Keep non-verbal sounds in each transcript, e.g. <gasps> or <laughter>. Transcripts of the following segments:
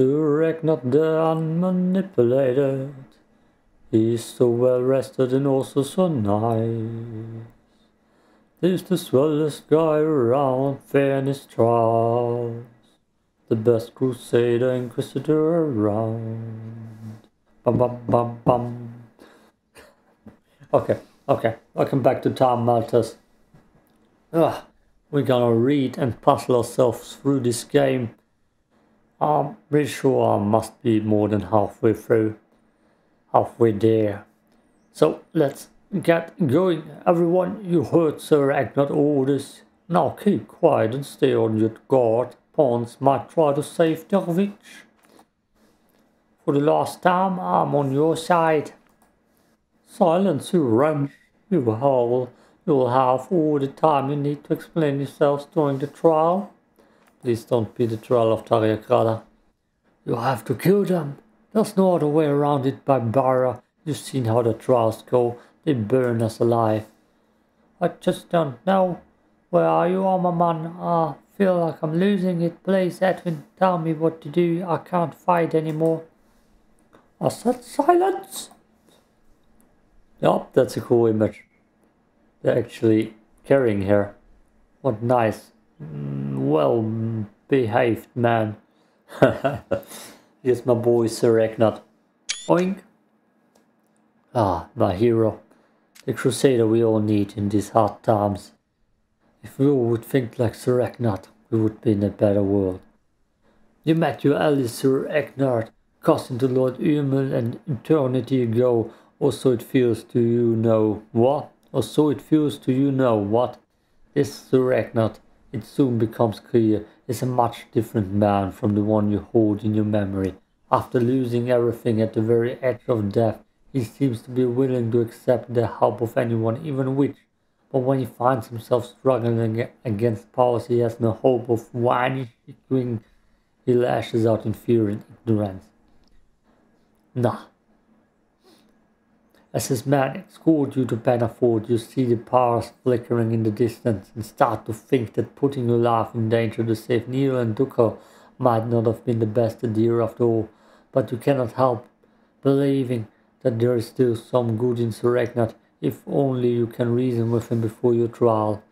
Sir Eknart the unmanipulated. He's so well rested and also so nice. He's the swellest guy around, fairness trials. The best crusader inquisitor around. Bum bum bum bum. <laughs> Okay, okay. Welcome back to Timemelters. Ugh, ah, we're gonna read and puzzle ourselves through this game. I'm pretty sure I must be more than halfway through. Halfway there. So let's get going. Everyone, you heard Sir Agnard orders. Now keep quiet and stay on your guard. Pawns might try to save their. For the last time, I'm on your side. Silence, you wrench. You howl. You will have all the time you need to explain yourselves during the trial. Please don't be the trial of Tariakrada. You have to kill them. There's no other way around it, Barbara. You've seen how the trials go. They burn us alive. I just don't know. Where are you, armor man? I feel like I'm losing it. Please, Edwin, tell me what to do. I can't fight anymore. I said silence. Yup, that's a cool image. They're actually carrying her. What nice, mm, well behaved man. <laughs> Here's my boy Sir Eknart. Oink. Ah, my hero. The crusader we all need in these hard times. If we all would think like Sir Eknart, we would be in a better world. You met your ally Sir Eknart, cousin to Lord Umel an eternity ago, or so it feels to you know. What? Or so it feels to you know what? This Sir Eknart, it soon becomes clear, is a much different man from the one you hold in your memory. After losing everything at the very edge of death, he seems to be willing to accept the help of anyone, even witch. But when he finds himself struggling against powers he has no hope of vanishing, he lashes out in fear and ignorance. Nah. As his men escort you to Penafort, you see the powers flickering in the distance and start to think that putting your life in danger to save Neil and Duko might not have been the best idea after all. But you cannot help believing that there is still some good in Sir if only you can reason with him before your trial.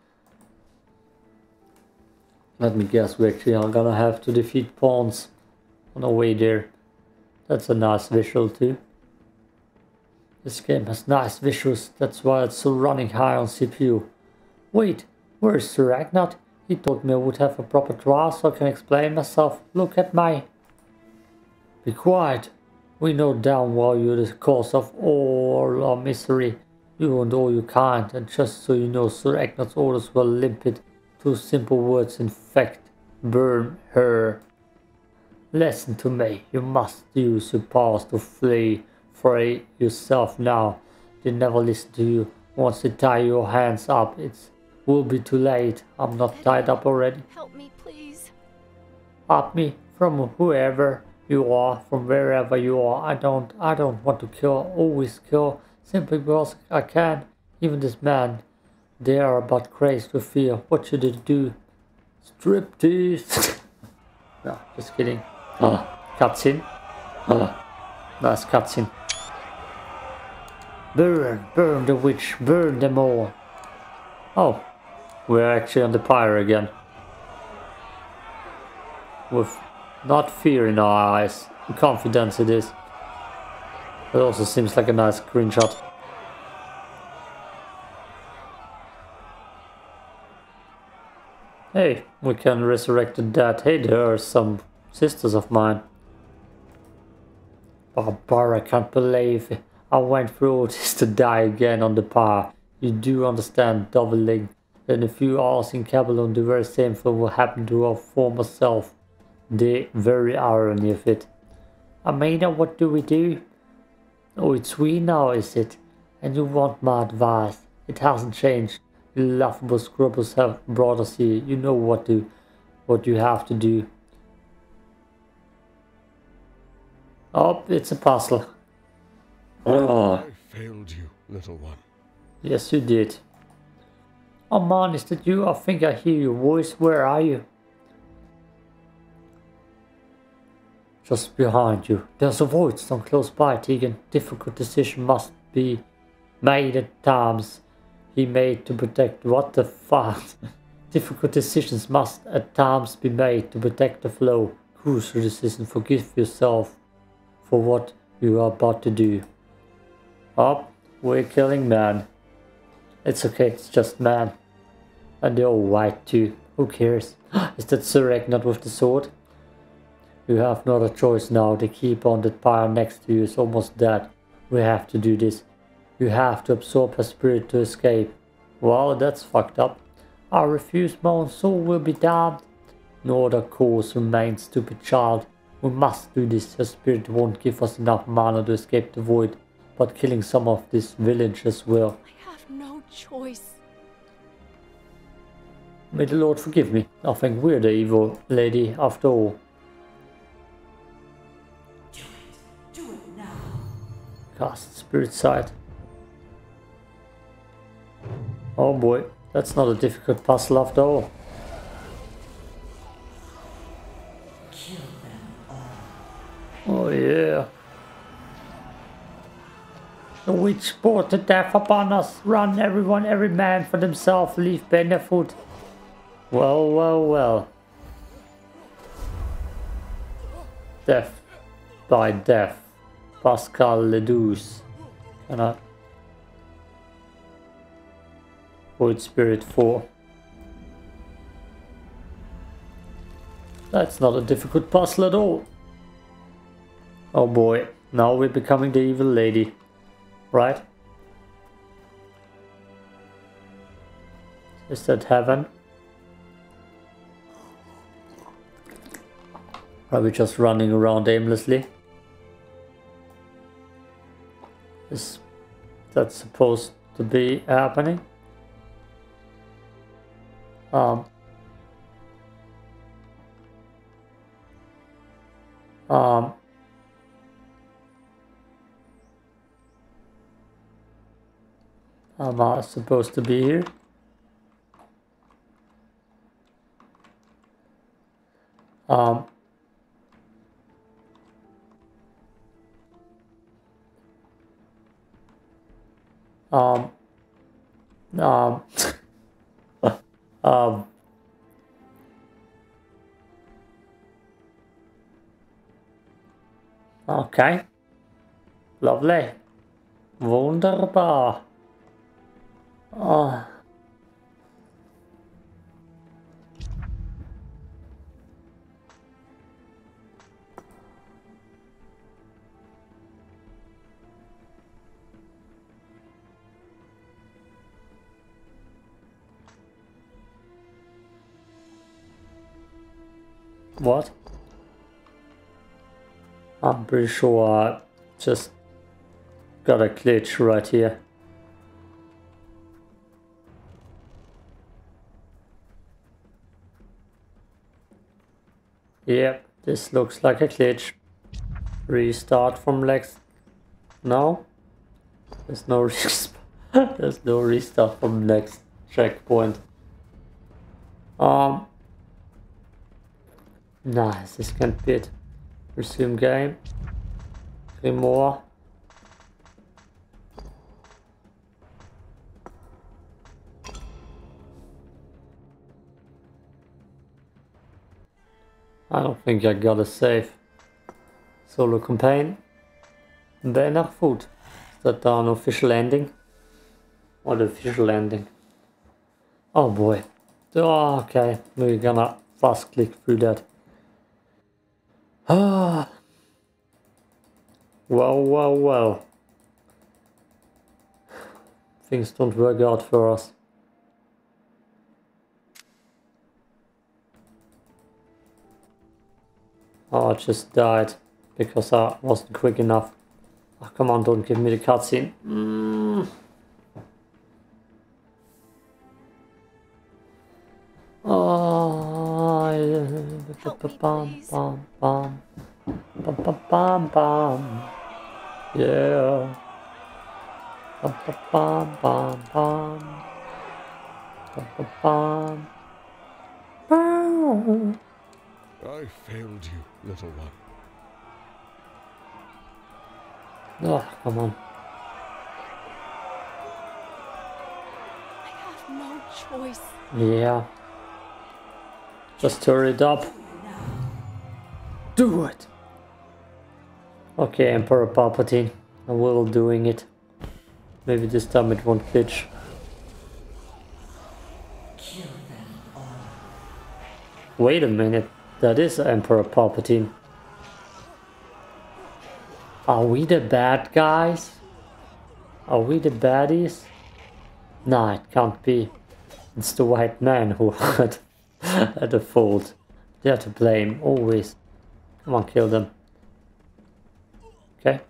Let me guess, we actually are gonna have to defeat pawns on our way there. That's a nice visual too. This game has nice visuals, that's why it's so running high on CPU. Wait, where's Sir Ragnar? He told me I would have a proper trial so I can explain myself. Look at my... Be quiet. We know damn well you're the cause of all our misery. You and all you kind, and just so you know, Sir Agnard's orders were limpid. Two simple words, in fact, burn her. Listen to me, you must use your powers to flee. Free yourself now. They never listen to you. Once they tie your hands up, it will be too late. I'm not tied up already. Help me, please. Help me from whoever you are from wherever you are. I don't I don't want to kill, always kill, simply because I can. Even this man, they are about crazed with fear. What should I do? Strip Striptease. <laughs> no, just kidding. Ah, cutscene. Ah, nice cutscene. Burn, burn the witch, burn them all. Oh, we're actually on the pyre again. With not fear in our eyes. Confidence it is. It also seems like a nice screenshot. Hey, we can resurrect the dead. Hey, there are some sisters of mine. Barbara, I can't believe it. I went through all <laughs> this to die again on the pyre. You do understand, doubling. In a few hours in Kabbalon, the very same thing will happen to our former self the very irony of it. Amina, what do we do? Oh, it's we now, is it? And you want my advice? It hasn't changed. You laughable scruples have brought us here. You know what to, what you have to do. Oh, it's a puzzle. Oh. I failed you, little one. Yes, you did. Oh man, is that you? I think I hear your voice. Where are you? Just behind you. There's a void some close by, Teagan. Difficult decision must be made at times. He made to protect what the fuck. <laughs> Difficult decisions must at times be made to protect the flow. Crucial decision. Forgive yourself for what you are about to do. Up, we're killing man. It's okay, it's just man. And they're all white too. Who cares? <gasps> Is that Sir Eknart with the sword? You have not a choice now. The keeper on that pyre next to you is almost dead. We have to do this. You have to absorb her spirit to escape. Well, that's fucked up. I refuse my own soul will be damned. No other course remains, stupid child. We must do this. Her spirit won't give us enough mana to escape the void, but killing some of this village as well. I have no choice. May the Lord forgive me. I think we're the evil lady after all. Do it. Do it now. Cast Spirit Sight. Oh boy, that's not a difficult puzzle after all. Kill them Oh yeah. The witch brought the death upon us. Run everyone, every man for themselves, leave Benefoot. Well, well, well. Death by death. Pascal Ledoux. Can I? Void Spirit 4. That's not a difficult puzzle at all. Oh boy, now we're becoming the evil lady. Right? Is that heaven? Are we just running around aimlessly? Is that supposed to be happening? Um. Um. Am I supposed to be here? Um. Um. Um. <laughs> um. Okay. Lovely. Wunderbar. Oh. What? I'm pretty sure I just got a glitch right here. Yep, this looks like a glitch. Restart from next. No? There's no <laughs> res There's no restart from next checkpoint. Um. Nice, this can't be it. Resume game. Three more. I don't think I got a save. Solo campaign. Banner food. Is that an official ending? Or the official ending? Oh boy. Oh, okay. We're gonna fast click through that. Ah. Well, well, well. Things don't work out for us. Oh, I just died because I wasn't quick enough. Oh, come on, don't give me the cutscene. Mm. Oh. Yeah. Bum. I failed you, little one. Oh, come on. I have no choice. Yeah. Just hurry it up. Do it! Okay, Emperor Palpatine. I will doing it. Maybe this time it won't glitch. Kill them all. Wait a minute. That is Emperor Palpatine. Are we the bad guys? Are we the baddies? Nah, it can't be. It's the white man who <laughs> had, the fault. They're to blame, always. Come on, kill them. Okay.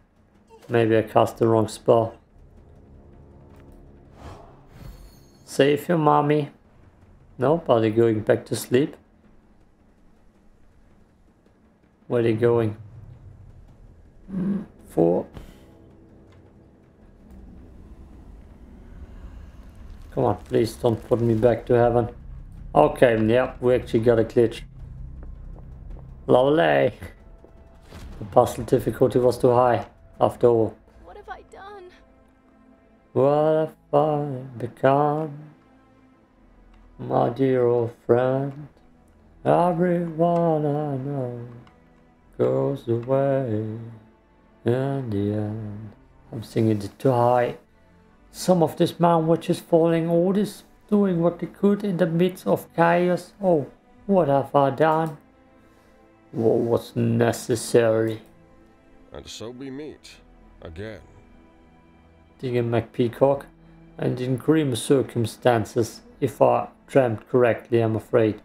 Maybe I cast the wrong spell. Save your mommy. Nobody going back to sleep? Where are they going? Four. Come on, please don't put me back to heaven. Okay, yeah, we actually got a glitch. Lovely. The puzzle difficulty was too high, after all. What have I done? What have I become? My dear old friend, everyone I know goes away in the end. I'm singing it too high. Some of this man which is falling, all this doing what they could in the midst of chaos. Oh, what have I done? What was necessary? And so we meet again. Deacon McPeacock, and in grim circumstances, if I dreamt correctly, I'm afraid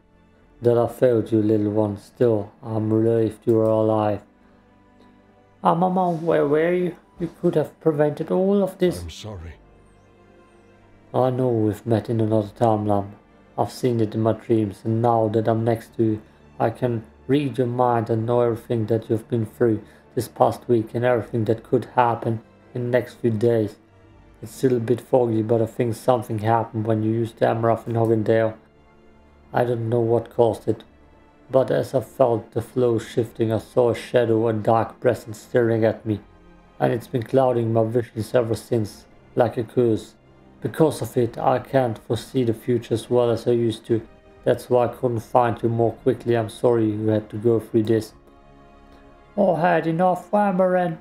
that I failed you, little one. Still, I'm relieved you are alive. Ah, Mama, where were you? You could have prevented all of this. I'm sorry. I know we've met in another timeline. I've seen it in my dreams, and now that I'm next to you, I can read your mind and know everything that you've been through this past week and everything that could happen in the next few days. It's still a bit foggy, but I think something happened when you used the Amaranth in Hogendale. I don't know what caused it, but as I felt the flow shifting, I saw a shadow, a dark presence staring at me, and it's been clouding my visions ever since, like a curse. Because of it, I can't foresee the future as well as I used to. That's why I couldn't find you more quickly. I'm sorry you had to go through this. I had enough, Amaran.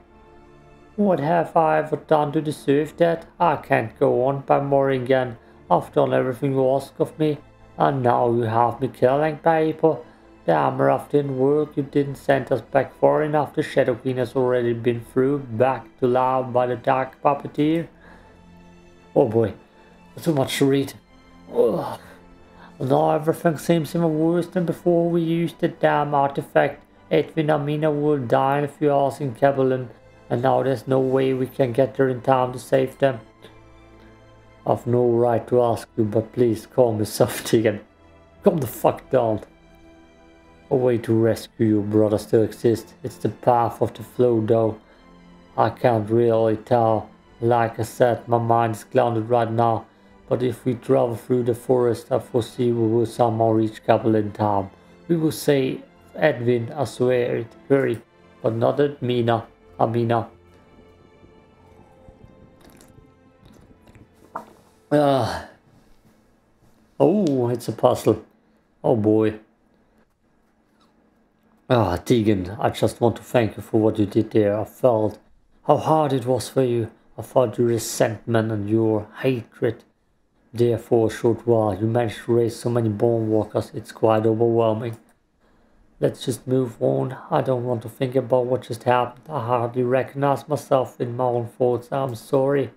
What have I ever done to deserve that? I can't go on by Morrigan. I've done everything you ask of me, and now you have me killing people. The Amaranth didn't work, you didn't send us back far enough. The Shadow Queen has already been through, back to life by the Dark Puppeteer. Oh boy, too much to read. Ugh. Now everything seems even worse than before we used the damn artifact. Edwin and Mina will die in a few hours in Kabulon, and now there's no way we can get there in time to save them. I've no right to ask you, but please call me <laughs> soft again. Calm the fuck down. A way to rescue your brother still exists. It's the path of the flow though. I can't really tell. Like I said, my mind is clouded right now. But if we travel through the forest, I foresee we will somehow reach Kabul in time. We will say, Edwin, I swear it, hurry. But not at Mina, Amina. Ah. Oh, it's a puzzle. Oh boy. Ah, Teagan, I just want to thank you for what you did there. I felt how hard it was for you. I felt your resentment and your hatred there for a short while. You managed to raise so many bone walkers, it's quite overwhelming. Let's just move on. I don't want to think about what just happened. I hardly recognize myself in my own thoughts. I'm sorry.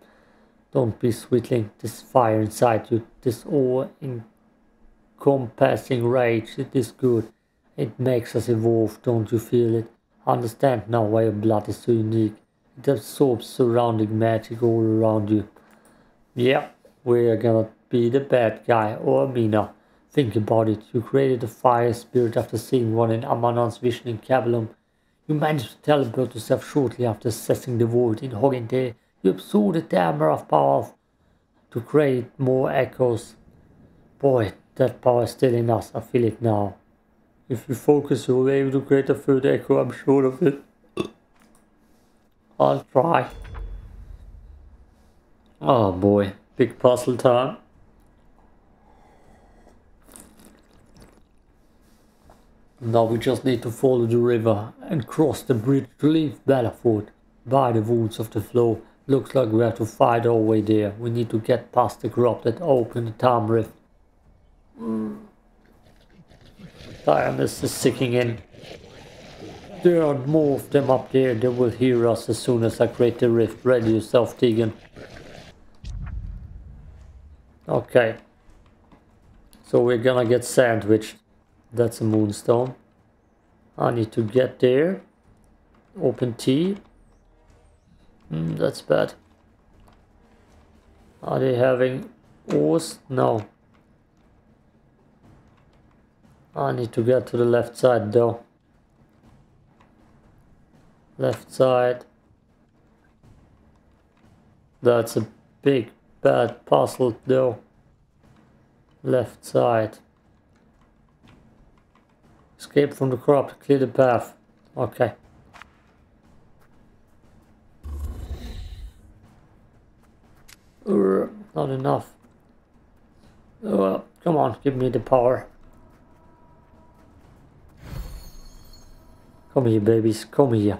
Don't be sweetling this fire inside you, this all encompassing rage. It is good. It makes us evolve, don't you feel it? Understand now why your blood is so unique. It absorbs surrounding magic all around you. Yeah, we're gonna be the bad guy or Mina. Think about it. You created a fire spirit after seeing one in Amannan's vision in Kabulon. You managed to teleport yourself shortly after assessing the void in Hogente. You absorbed the dammer of power to create more echoes. Boy, that power is still in us. I feel it now. If you focus, you'll be able to create a third echo, I'm sure of it. I'll try. Oh boy, big puzzle time. Now we just need to follow the river and cross the bridge to leave Belafort by the woods of the flow. Looks like we have to fight our way there. We need to get past the grub that opened the time rift. Hmm. Tiredness is sinking in. There are more of them up there. They will hear us as soon as I create the rift. Ready yourself, Teagan. Okay. So we're gonna get sandwiched. That's a moonstone. I need to get there. Open T. Mm, that's bad. Are they having ores? No. I need to get to the left side though. Left side. That's a big bad puzzle though. Left side. Escape from the crop, clear the path. Okay. Urgh, not enough. Uh, come on, give me the power. Come here, babies. Come here.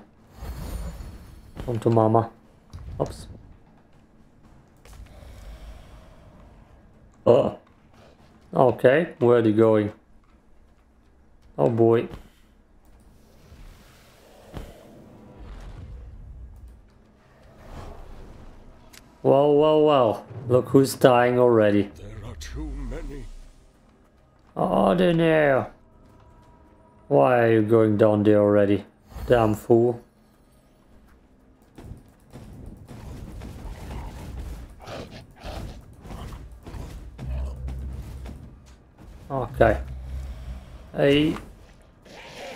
Come to mama. Oops. Oh. Okay, where are they going? Oh boy. Well, well, well. Look who's dying already. There are too many. Oh, they know. Why are you going down there already? Damn fool. Okay. A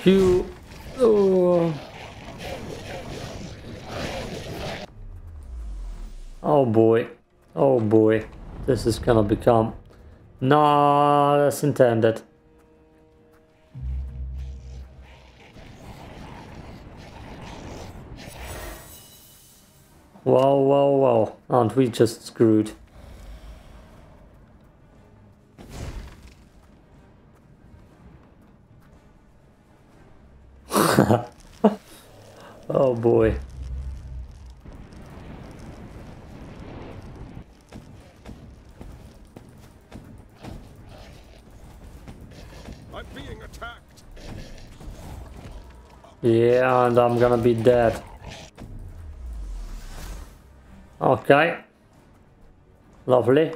Q oh. Oh boy. Oh boy. This is gonna become not as intended. Whoa, whoa, whoa. Aren't we just screwed? <laughs> oh boy. I'm being attacked. Yeah, and I'm gonna be dead. Okay. Lovely.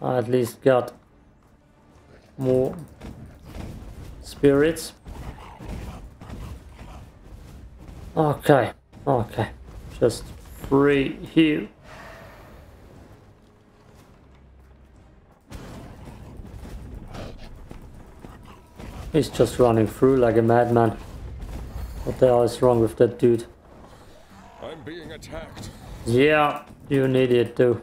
I at least got more spirits. Okay, okay. Just free here. He's just running through like a madman. What the hell is wrong with that dude? I'm being attacked. Yeah, you an idiot too.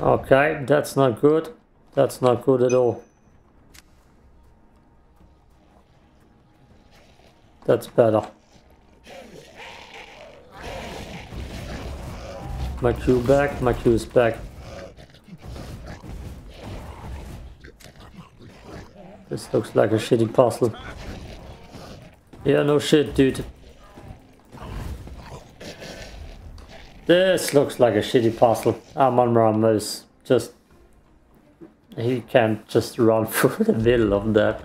Okay, that's not good. That's not good at all. That's better. My Q back, my Q is back. This looks like a shitty puzzle. Yeah, no shit, dude. This looks like a shitty puzzle. Amon ah, Ramos just... He can't just run <laughs> through the middle of that.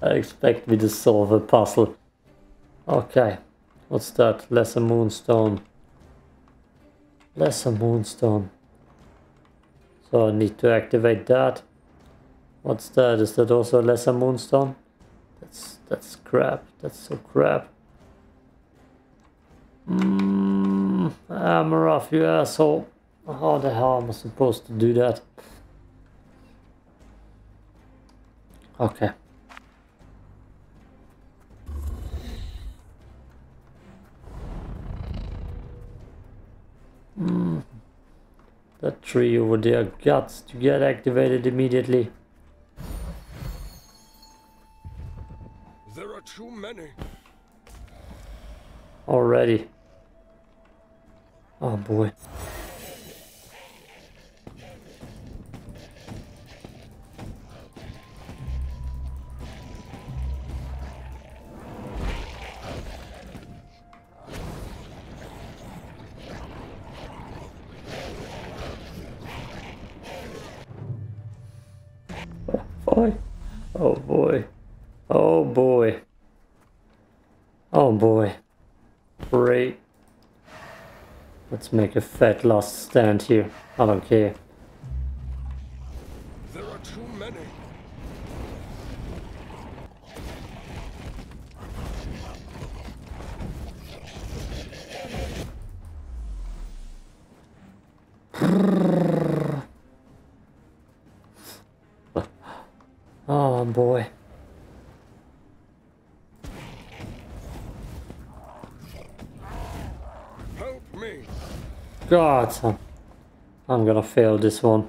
I expect me to solve a puzzle. Okay. What's that? Lesser Moonstone. Lesser Moonstone. So I need to activate that. What's that? Is that also a Lesser Moonstone? That's that's crap. That's so crap. Mmm, Amaroth, you asshole. How the hell am I supposed to do that? Okay. Mm. That tree over there got to get activated immediately. too many. Already. Oh boy. Oh boy. Great. Let's make a fat last stand here. I don't care. There are too many. <laughs> Oh boy. Help me. God, I'm, I'm gonna fail this one.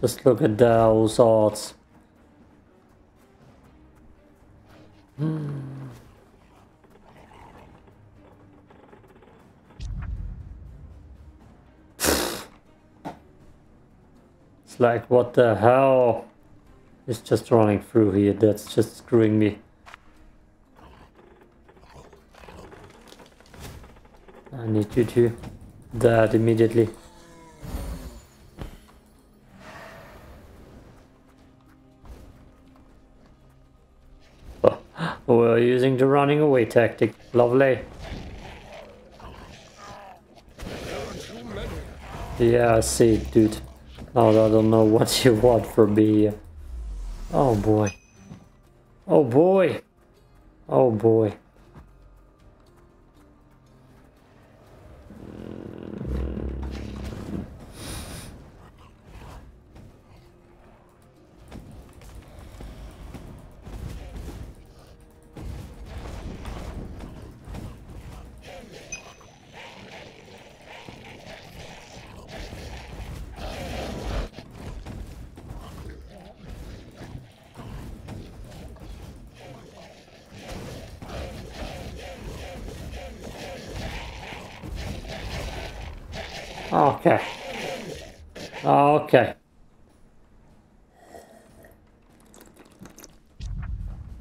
Just look at those odds. <sighs> It's like, what the hell? It's just running through here, that's just screwing me. I need you to that immediately. Oh, we're using the running away tactic. Lovely. Yeah, I see dude. Now I don't know <laughs> what you want from me here. Oh boy. Oh boy. Oh boy.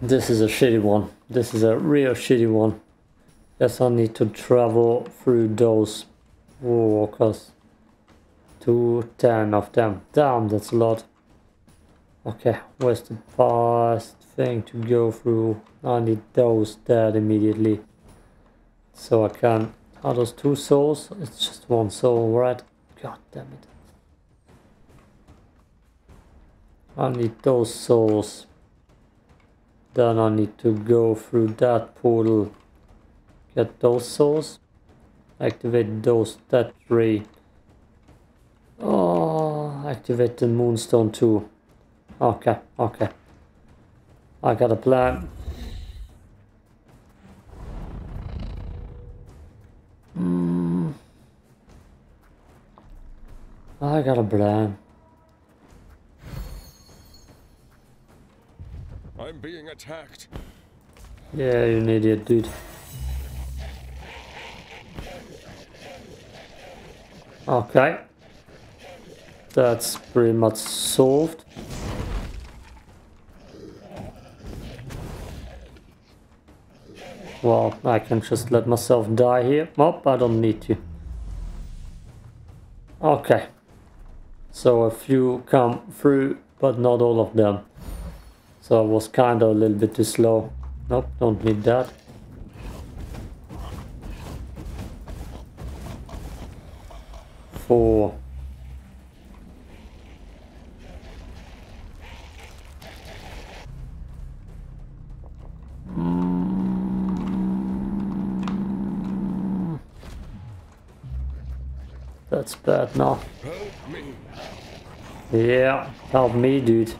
This is a shitty one. This is a real shitty one. Yes, I need to travel through those walkers. Two, ten of them. Damn, that's a lot. Okay, where's the fast thing to go through? I need those dead immediately. So I can are those two souls? It's just one soul, right? God damn it. I need those souls. Then I need to go through that portal. Get those souls. Activate those, that three. Oh, activate the moonstone too. Okay, okay. I got a plan. Hmm. I got a plan. I'm being attacked. Yeah, you're an idiot, dude. Okay. That's pretty much solved. Well, I can just let myself die here. Nope, I don't need to. Okay. So a few come through, but not all of them. So I was kind of a little bit too slow. Nope, don't need that. Four. That's bad now. Yeah, help me, dude.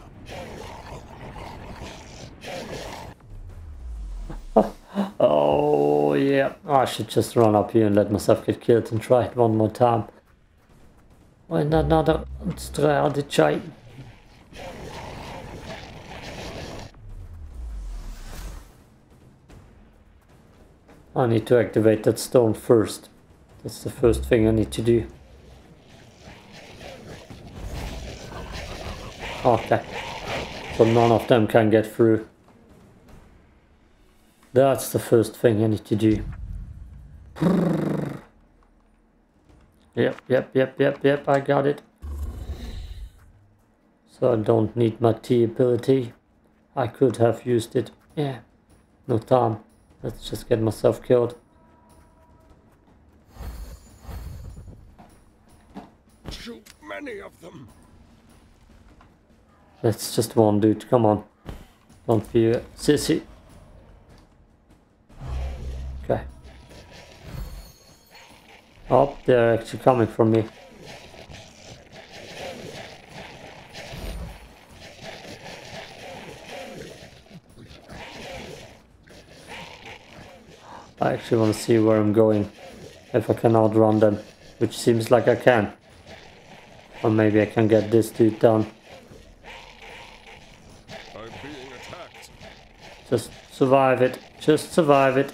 I should just run up here and let myself get killed and try it one more time. And another strategy. I need to activate that stone first. That's the first thing I need to do. Okay. So none of them can get through. That's the first thing I need to do. Yep, yep, yep, yep, yep, I got it. So I don't need my T ability. I could have used it. Yeah, no time. Let's just get myself killed. Too many of them. That's just one dude, come on. Don't be a sissy. Oh, they're actually coming for me. I actually want to see where I'm going. If I can outrun them. Which seems like I can. Or maybe I can get this dude down. I'm being attacked. Just survive it. Just survive it.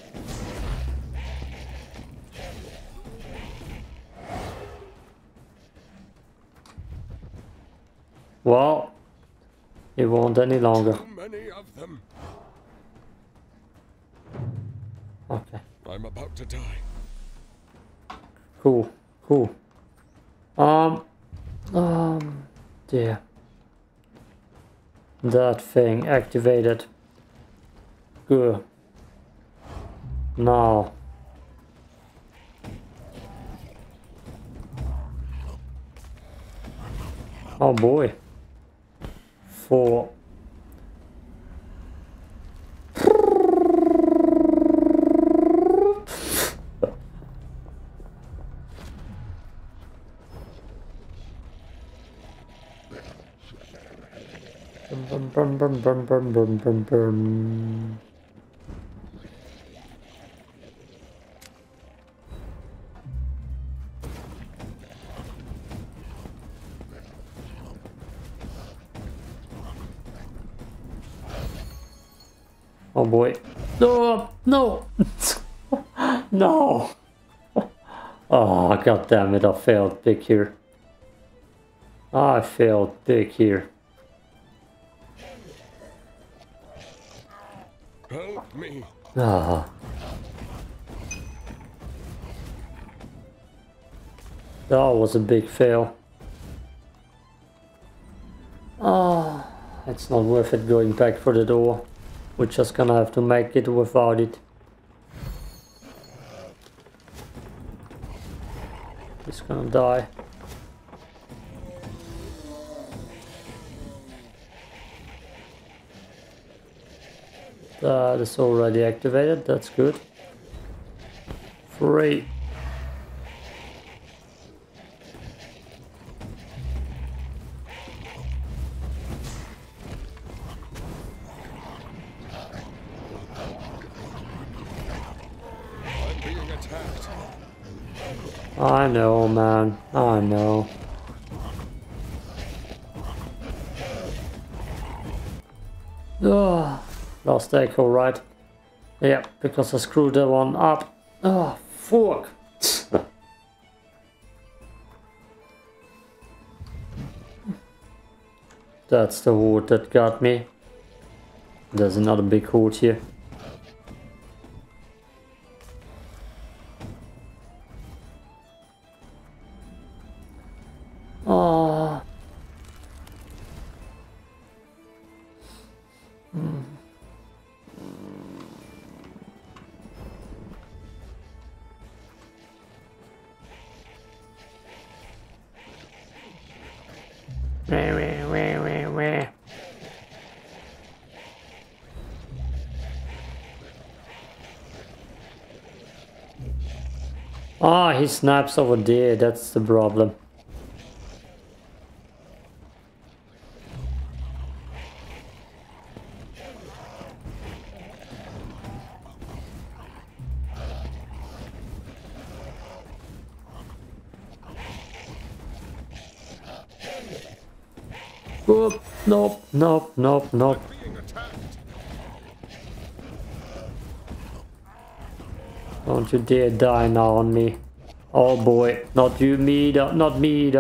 Any longer. Too many of them. Okay, I'm about to die. cool, cool. Um, um, yeah. That thing activated. Good. Now. Oh boy. Four. Bum, bum, bum, bum, bum. Oh boy. No, no, <laughs> no. Oh, god damn it, I failed big here. I failed big here. Ah. That was a big fail. Ah, it's not worth it going back for the door. We're just gonna have to make it without it. He's gonna die. That is already activated, that's good. Attacked. I know, man. I know. Echo, right? Yeah, because I screwed that one up. Oh, fuck. That's the hoard that got me. There's another big hoard here. Snaps over there, that's the problem. Oop, nope, nope, nope, nope. Don't you dare die now on me. Oh boy, not you, me, not me.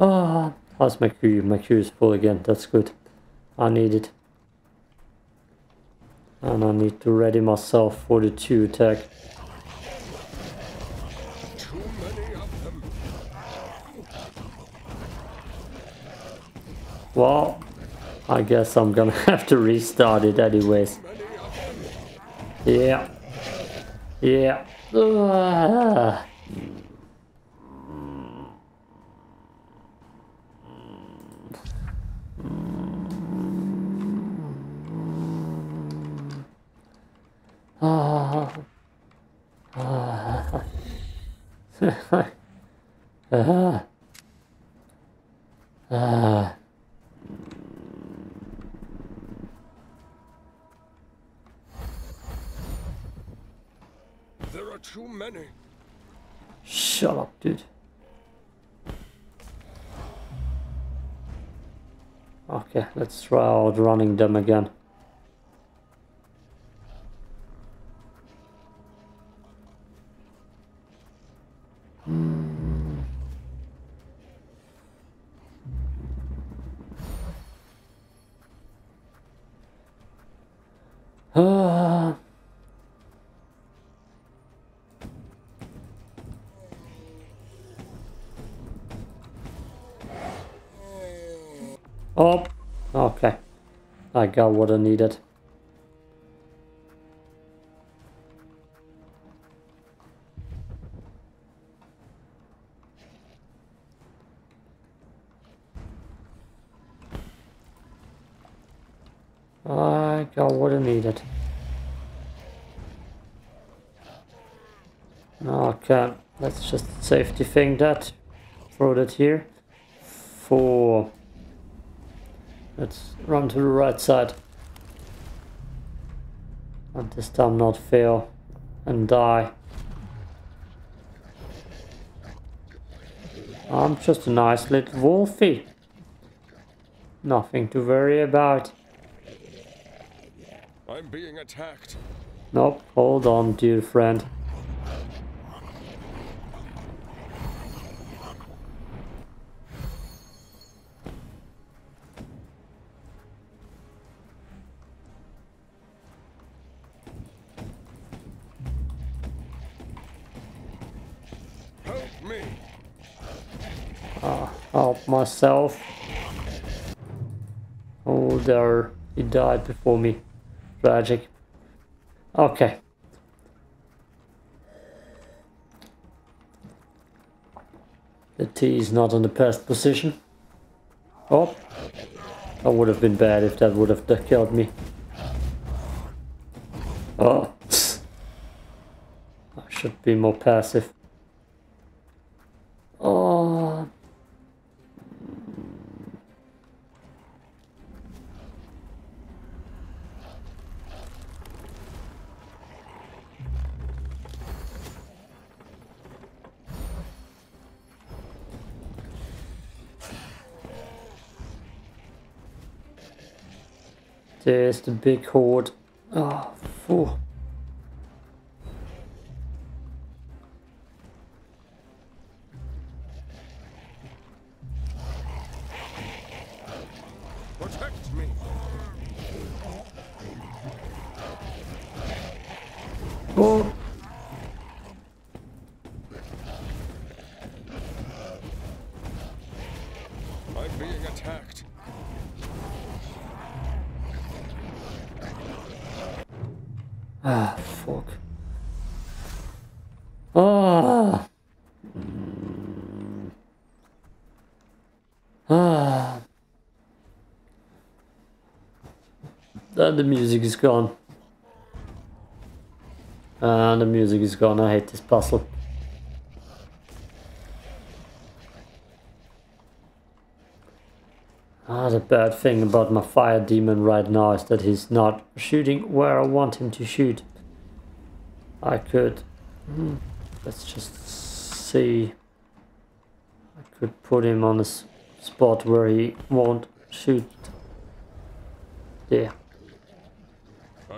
Ah, how's my queue? My queue is full again. That's good. I need it. And I need to ready myself for the two attack. Well, I guess I'm gonna <laughs> have to restart it anyways. Yeah. Yeah. Ah. Ah. Ah. Ah. Ah. Out running them again. <sighs> Hmm. I got what I needed. I got what I needed. Okay, let's just safety thing that. Throw that here. For Let's run to the right side. And this time not fail and die. I'm just a nice little wolfie. Nothing to worry about. I'm being attacked. Nope, hold on, dear friend. Myself. Oh, there. He died before me. Tragic. Okay. The T is not in the best position. Oh. That would have been bad if that would have killed me. Oh. I should be more passive. The big horde. Oh, phew. The music is gone. And the music is gone. I hate this puzzle. Ah, the bad thing about my fire demon right now is that he's not shooting where I want him to shoot. I could... hmm, let's just see. I could put him on a spot where he won't shoot. There.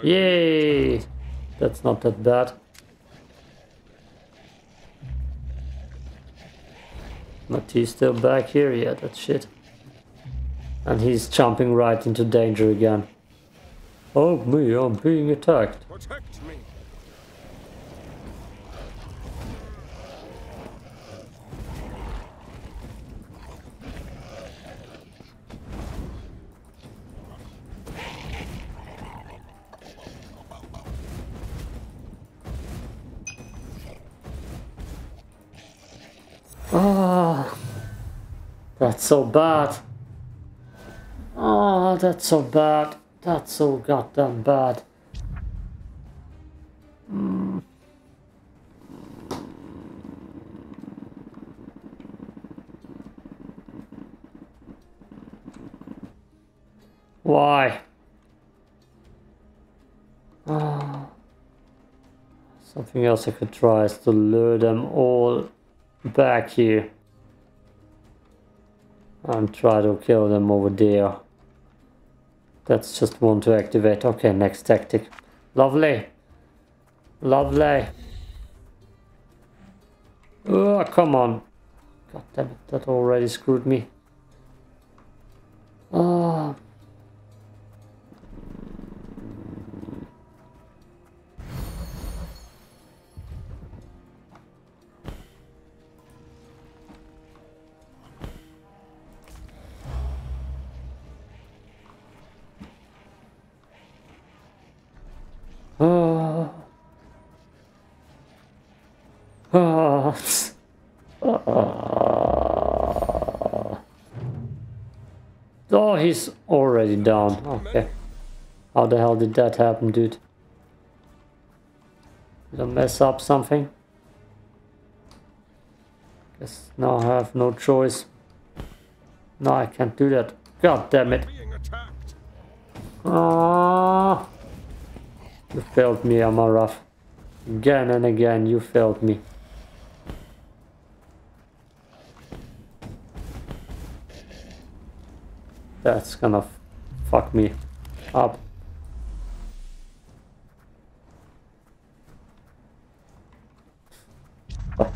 Yay! That's not that bad. But he's still back here, yeah, that shit. And he's jumping right into danger again. Oh me, I'm being attacked. Protect that's so bad. Oh, that's so bad. That's so goddamn bad. Mm. Why? Ah. Something else I could try is to lure them all back here and try to kill them over there. That's just one to activate. Okay, next tactic. Lovely. Lovely. Oh, come on. God damn it, that already screwed me. Ah. Ah. Ah. Oh, he's already down. Okay. How the hell did that happen, dude? Did I mess up something? Guess now I have no choice. No, I can't do that. God damn it. Ah. You failed me, Amaraf. Again and again, you failed me. That's gonna fuck me up. Uh,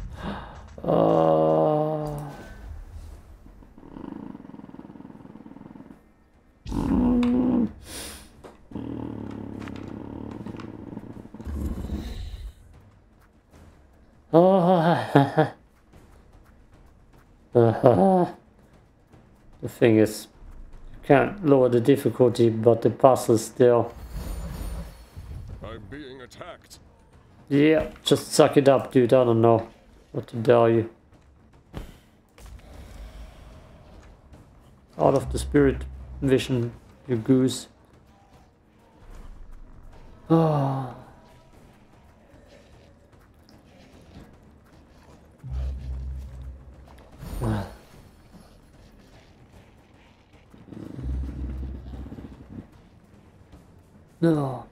Oh. <laughs> <laughs> the thing is, can't lower the difficulty, but the puzzle still. I'm being attacked. Yeah, just suck it up, dude. I don't know what to tell you. Out of the spirit vision, you goose. Oh. <sighs> No.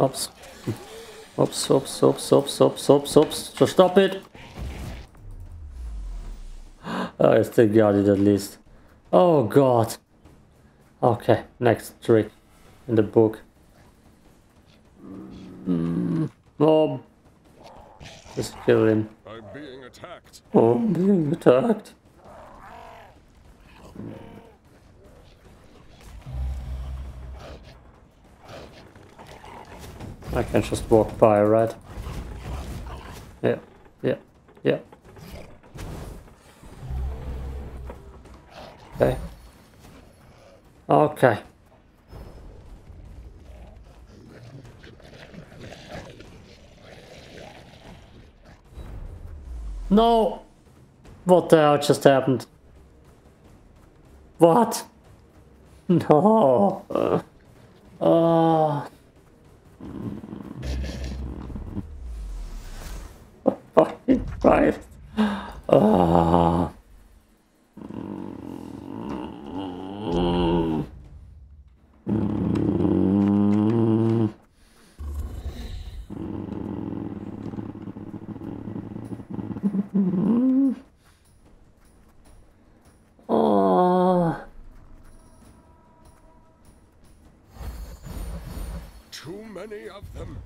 Oops. Oops, oops, oops, oops, oops, oops, oops. So stop it. I still got it at least. Oh god. Okay, next trick in the book. Oh. Just kill him. I'm being attacked. Oh, I'm being attacked. I can just walk by, right? Yeah, yeah, yeah. Okay. Okay. No! What the hell just happened? What? No. Uh, oh. Fucking Christ. Ah. Many of them.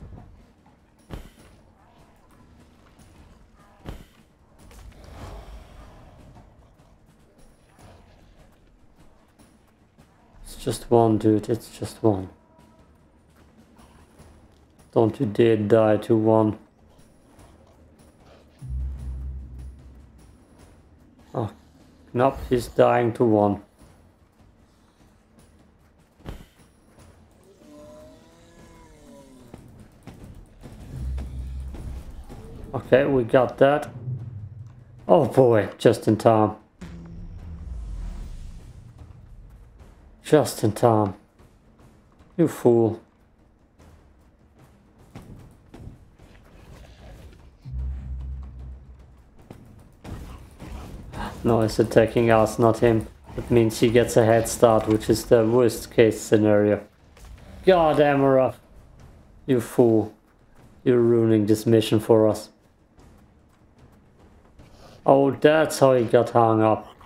It's just one, dude. It's just one. Don't you dare die to one. Oh, nope, he's dying to one. Okay, we got that. Oh boy, just in time. Just in time. You fool. No, it's attacking us, not him. That means he gets a head start, which is the worst case scenario. God, Amaroth. You fool. You're ruining this mission for us. Oh, that's how he got hung up.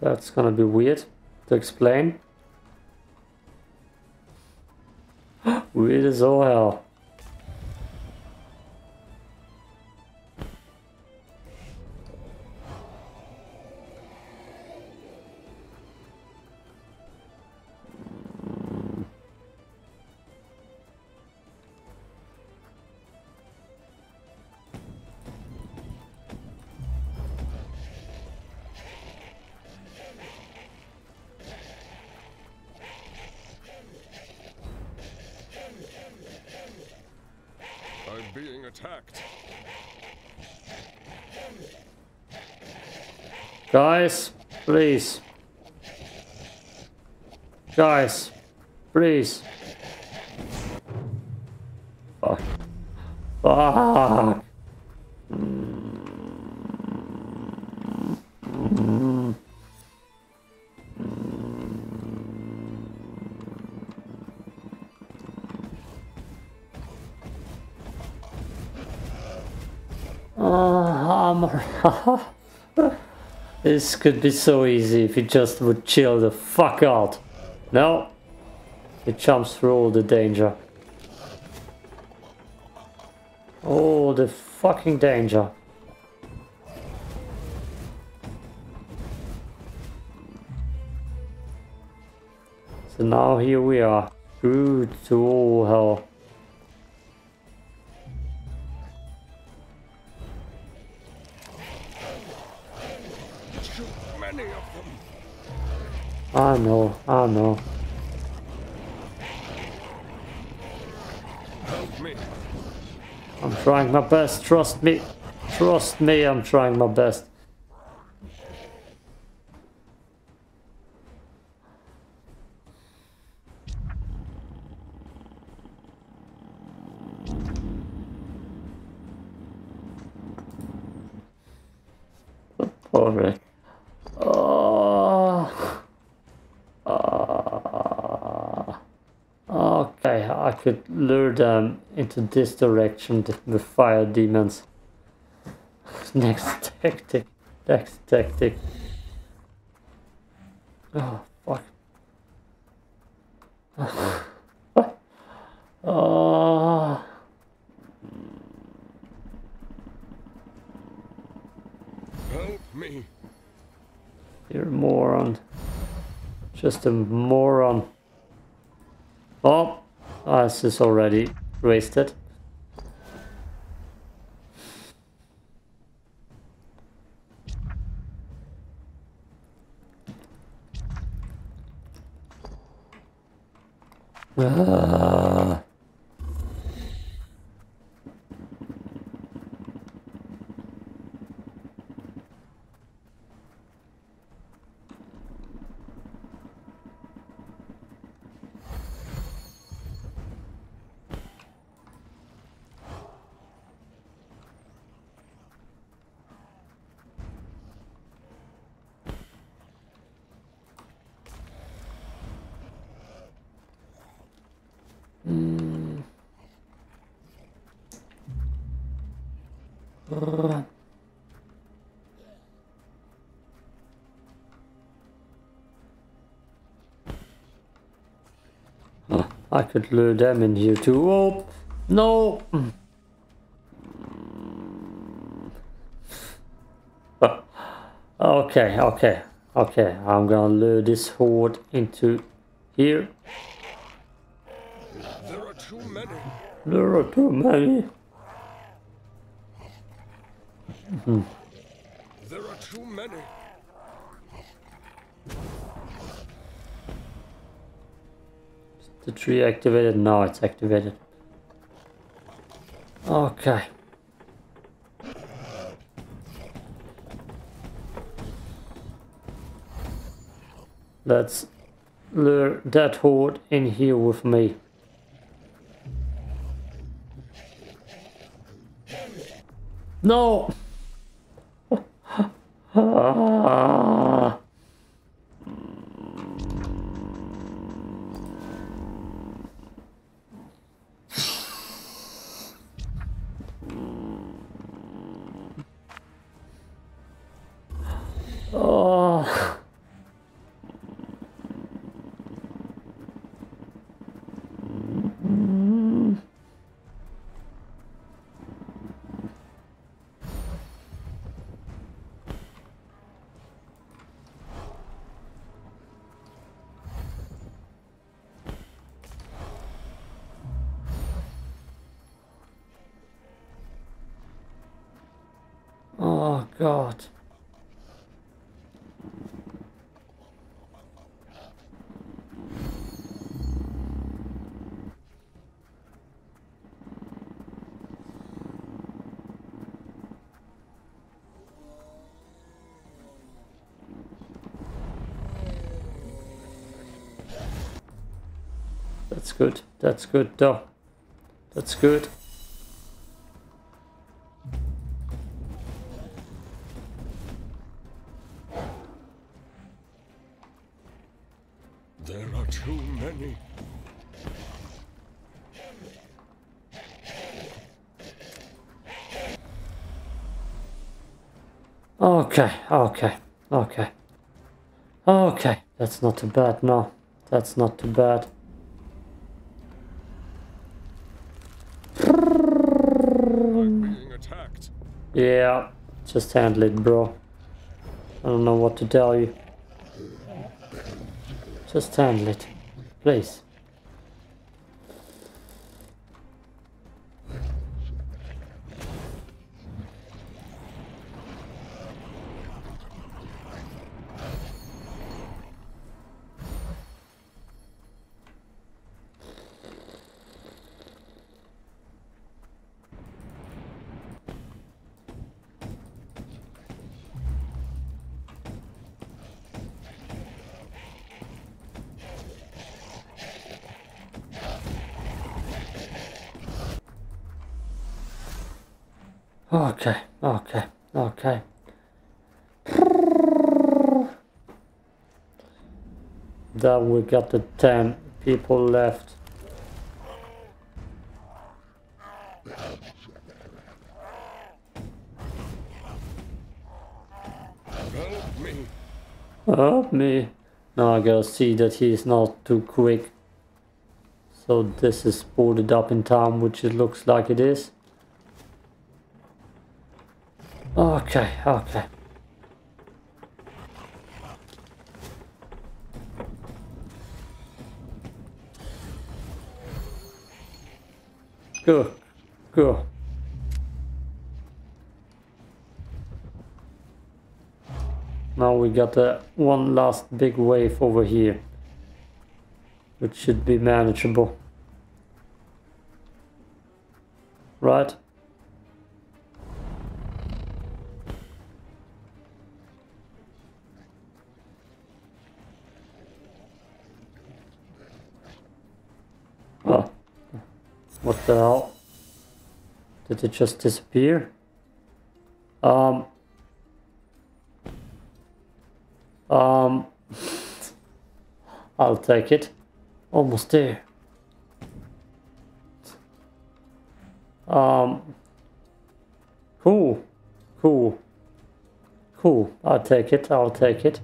That's gonna be weird to explain. <gasps> weird as all hell. Guys, please. Fuck. Fuck. <laughs> This could be so easy if you just would chill the fuck out. No. He jumps through all the danger. All the fucking danger. So now here we are. Through to all hell. Many of them. Ah, I know, I ah, know. Help me. I'm trying my best, trust me. Trust me, I'm trying my best. Alright. Oh. Ah. Okay, I could lure them into this direction th- with fire demons. <laughs> Next tactic. Next tactic. Oh, fuck. Oh. <sighs> Help me. You're a moron. Just a moron. Oh, this is already wasted. Huh, I could lure them in here too. Oh, no! Okay, okay, okay. I'm gonna lure this horde into here. There are too many. There are too many. There are too many. The tree activated? No, it's activated. Okay. Let's lure that horde in here with me. No! <laughs> Ah. God. That's good. That's good though. That's good. That's not too bad, no. That's not too bad. Yeah, just handle it, bro. I don't know what to tell you. Just handle it, please. Okay, okay, okay. Then we got the 10 people left. Help me. Help me. Now I gotta see that he's not too quick. So this is boarded up in time, which it looks like it is. Okay, okay. Go, go. Now we got uh, one last big wave over here, which should be manageable. Right? Oh, what the hell? Did it just disappear? Um. Um. <laughs> I'll take it. Almost there. Um. Cool. Cool. Cool. I'll take it. I'll take it.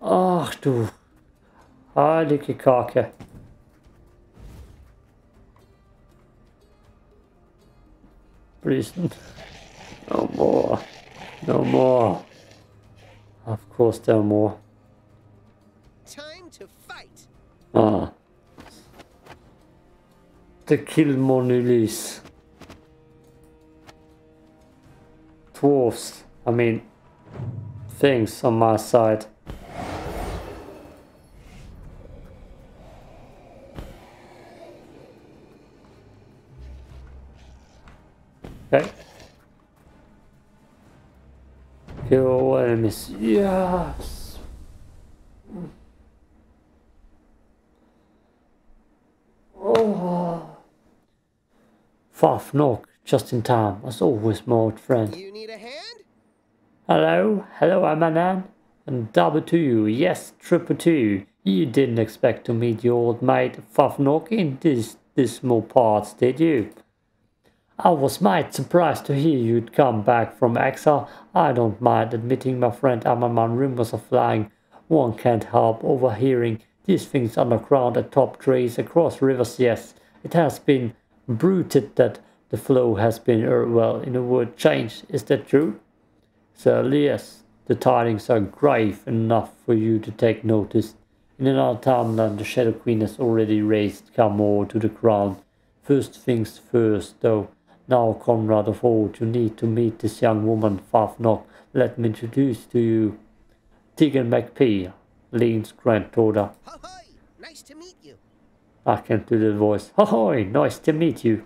Ach du. Heilige Kacke. Please. No more. No more. Of course there are more. Time to fight. Ah. The kill Monulis. Dwarfs. I mean, things on my side. Enemies. Yes. Oh. Fafnok, just in time, as always, my old friend. You need a hand? Hello, hello, Amannan. And double to you, yes, triple to you. You didn't expect to meet your old mate Fafnok in this dismal parts, did you? I was might surprised to hear you'd come back from exile. I don't mind admitting my friend Amannan rumors are flying. One can't help overhearing these things underground atop trees across rivers, yes. It has been bruited that the flow has been, er, well, in a word, changed. Is that true? Sir Yes. the tidings are grave enough for you to take notice. In another timeline, the Shadow Queen has already raised Kamor to the ground. First things first, though. Now, comrade of old, you need to meet this young woman, Fafnok. Let me introduce to you Teagan McPhee, Lean's granddaughter. Ahoy! Nice to meet you. I can't do the voice. Ahoy, nice to meet you.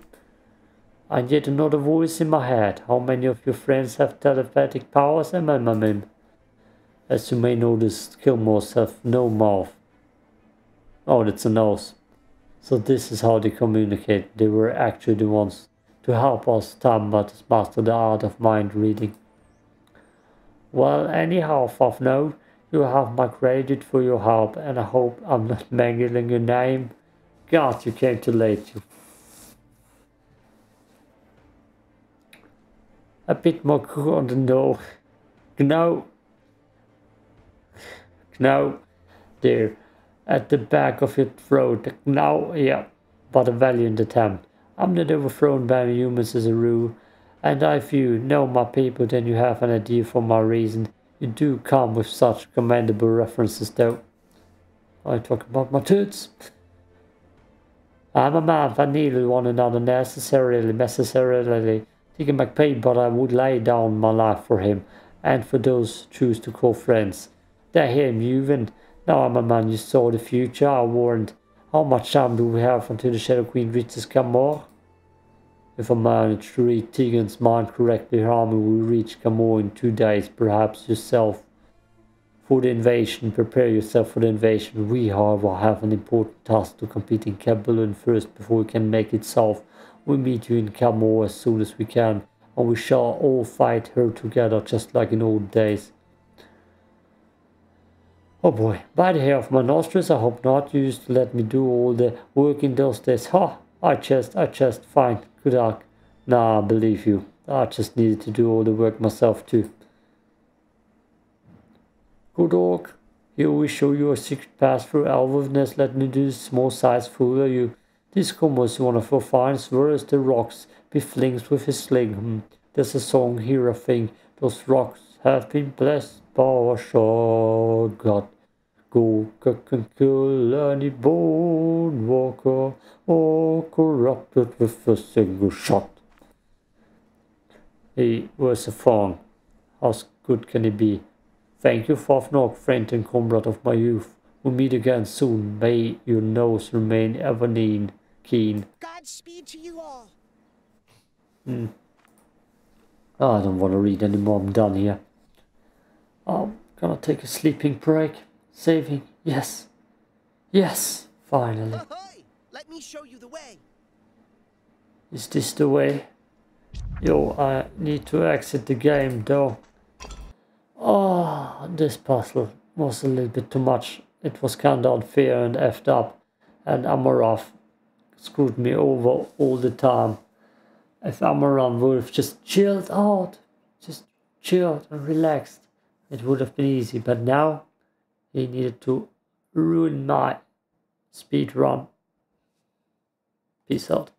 And yet another voice in my head. How many of your friends have telepathic powers, Emma As you may notice, Kilmores have no mouth. Oh, that's a nose. So this is how they communicate. They were actually the ones to help us Tambat master the art of mind reading. Well, anyhow, Fafno, you have my credit for your help, and I hope I'm not mangling your name. God, you came too late, you. A bit more cool on the nose. No. No. There. At the back of your throat. No, yeah. But a valiant attempt. I'm not overthrown by humans as a rule, and if you know my people, then you have an idea for my reason. You do come with such commendable references, though. I talk about my toots. I'm a man that needed one another necessarily, necessarily taking my pain, but I would lay down my life for him, and for those choose to call friends. They hear him moving. Now I'm a man you saw the future, I warned. How much time do we have until the Shadow Queen reaches Kamor? If I manage to read Teagan's mind correctly, Harmony will reach Kamor in two days, perhaps yourself. For the invasion, prepare yourself for the invasion. We, however, have an important task to complete in Kabulon first before we can make it south. We meet you in Kamor as soon as we can, and we shall all fight her together just like in old days. Oh boy, by the hair of my nostrils, I hope not. You used to let me do all the work in those days. Ha! I just, I just, fine, good luck. Nah, I believe you. I just needed to do all the work myself too. Good dog. Here we show you a secret pass through Elverness. Let me do small size fool of you. This combo is one of our finest, whereas the rocks be flings with his sling. Hmm. There's a song here, I think. Those rocks have been blessed by our sure God. Goka can kill any bone walker or corrupted with a single shot. He was a fawn. How good can he be? Thank you, Fafnok, friend and comrade of my youth. We'll meet again soon. May your nose remain ever keen. keen. Godspeed to you all. Hmm. I don't want to read anymore. I'm done here. I'm gonna take a sleeping break. Saving. Yes. Yes. Finally. Ahoy! Let me show you the way. Is this the way? Yo, I need to exit the game though. Oh, this puzzle was a little bit too much. It was kinda unfair and effed up. And Amarov screwed me over all the time. if Amaran would have just chilled out, just chilled and relaxed, it would have been easy. But now he needed to ruin my speed run. Peace out.